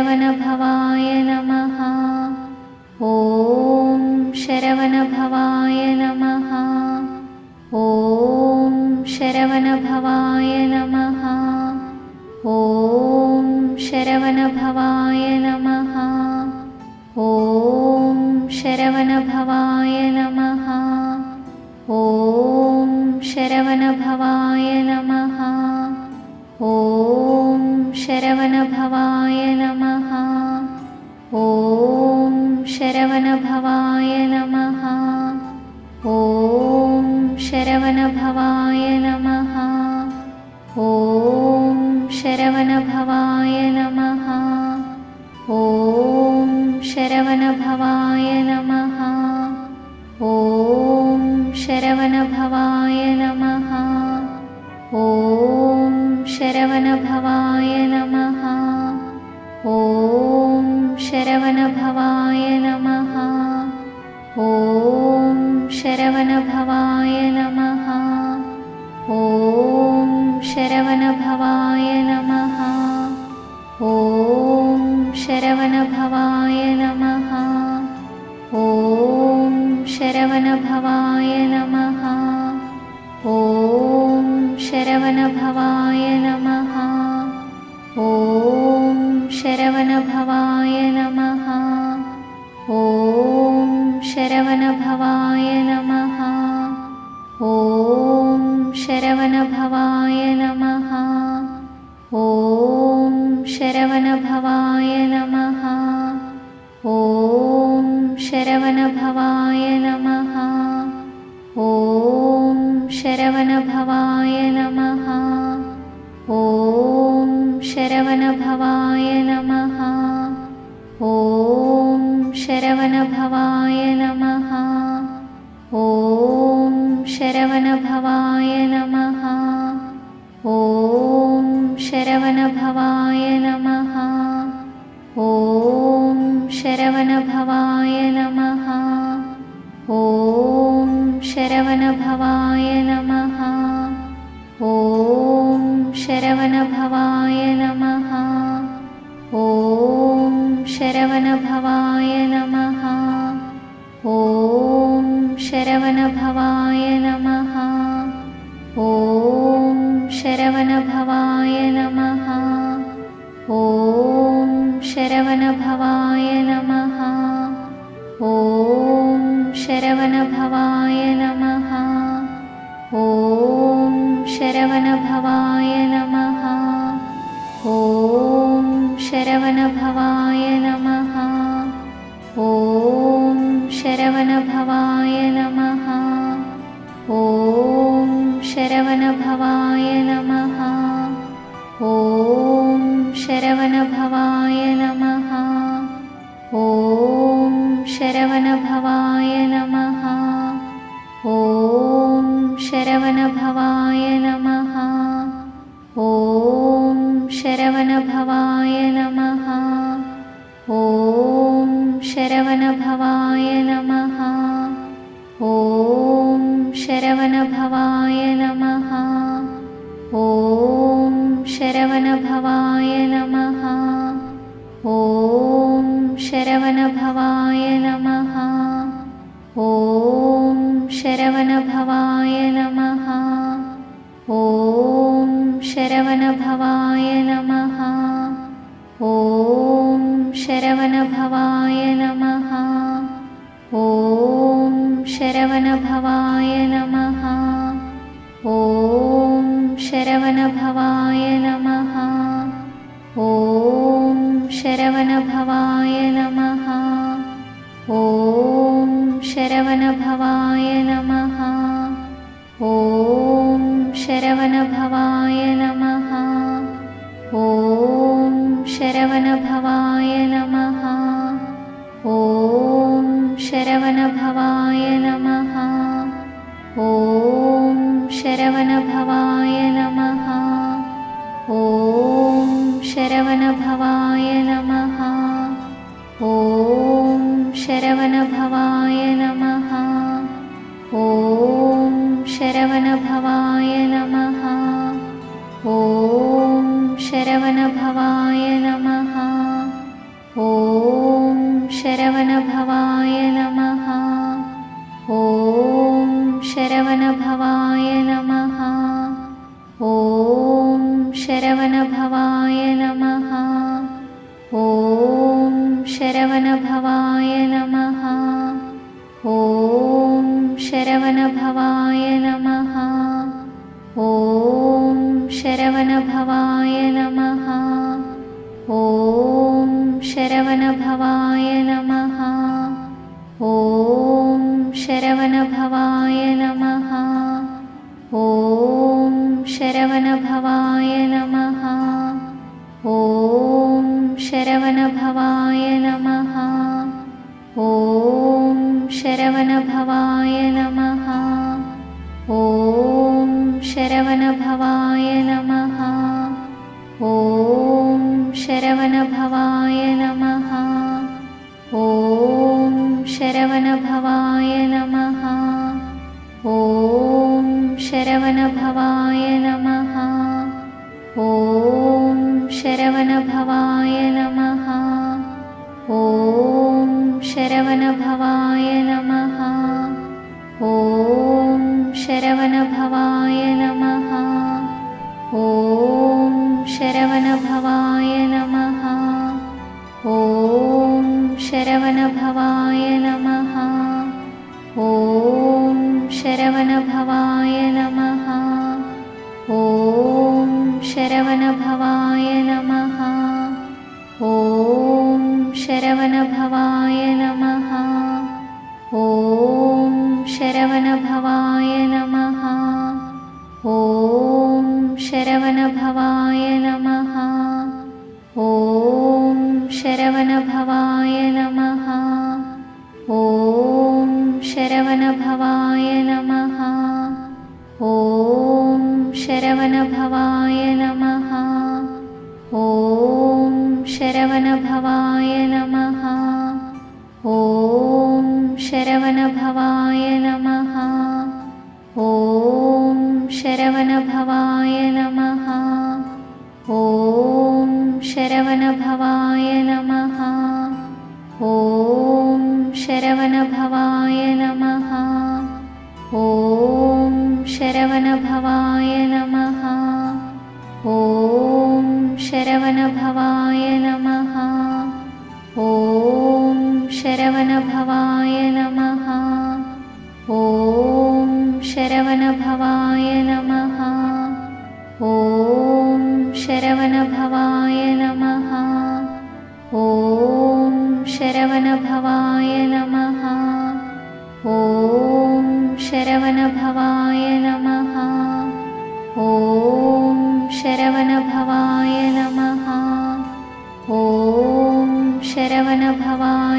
शरवणभवाय नमः। ॐ शरवणभवाय नमः। ॐ शरवणभवाय नमः। ॐ शरवणभवाय नमः। ॐ शरवणभवाय नमः। ॐ शरवणभवाय नमः। ॐ शरवणभवाय नमः शरवणभवाय नमः। ॐ शरवणभवाय नमः। ॐ शरवणभवाय नमः। ॐ शरवणभवाय नमः। ॐ शरवणभवाय नमः। ॐ शरवणभवाय नमः। ॐ शरवणभवाय नमः। ॐ शरवणभवाय नमः। ॐ शरवणभवाय नमः शरवणभवाय नमः। ॐ शरवणभवाय नमः। ॐ शरवणभवाय नमः। ॐ शरवणभवाय नमः। ॐ शरवणभवाय नमः। ॐ शरवणभवाय नमः। ॐ शरवणभवाय नमः शरवणभवाय नमः। ॐ शरवणभवाय शरवणभवाय नमः। ॐ शरवणभवाय नमः। ॐ शरवणभवाय नमः। ॐ शरवणभवाय नमः। ॐ शरवणभवाय नमः। ॐ शरवणभवाय नमः शरवणभवाय नमः। ॐ शरवणभवाय नमः। ॐ शरवणभवाय नमः। ॐ शरवणभवाय नमः। ॐ शरवणभवाय नमः। ॐ शरवणभवाय नमः। ॐ शरवणभवाय नमः। ॐ शरवणभवाय नमः। ॐ शरवणभवाय नमः। ॐ शरवणभवाय नमः। ॐ शरवणभवाय नमः। ॐ शरवणभवाय नमः। ॐ शरवणभवाय शरवणभवाय नमः। ॐ शरवणभवाय नमः। ॐ शरवणभवाय नमः। ॐ शरवणभवाय नमः। ॐ शरवणभवाय श्रवणभा शरवणभवाय नमः। ॐ शरवणभवाय नमः। ॐ शरवणभवाय नमः। ॐ शरवणभवाय नमः। ॐ शरवणभवाय शरवणभवाय नमः। ॐ शरवणभवाय नमः। ॐ शरवणभवाय नमः। ॐ शरवणभवाय नमः। ॐ शरवणभवाय नमः। ॐ शरवणभवाय नमः। ॐ शरवणभवाय नमः। ॐ शरवणभवाय नमः। ॐ शरवणभवाय नमः। ॐ शरवणभवाय नमः। ॐ शरवणभवाय नमः। ॐ शरवणभवाय नमः। ॐ शरवणभवाय नमः। ॐ शरवणभवाय नमः। ॐ शरवणभवाय नमः। ॐ शरवणभवाय नमः। ॐ शरवणभवाय नमः। ॐ शरवणभवाय नमः शरवणभवाय नमः। ॐ शरवणभवाय नमः। ॐ शरवणभवाय नमः। ॐ शरवणभवाय नमः। ॐ शरवणभवाय नमः। ॐ शरवणभवाय नमः। ॐ शरवणभवाय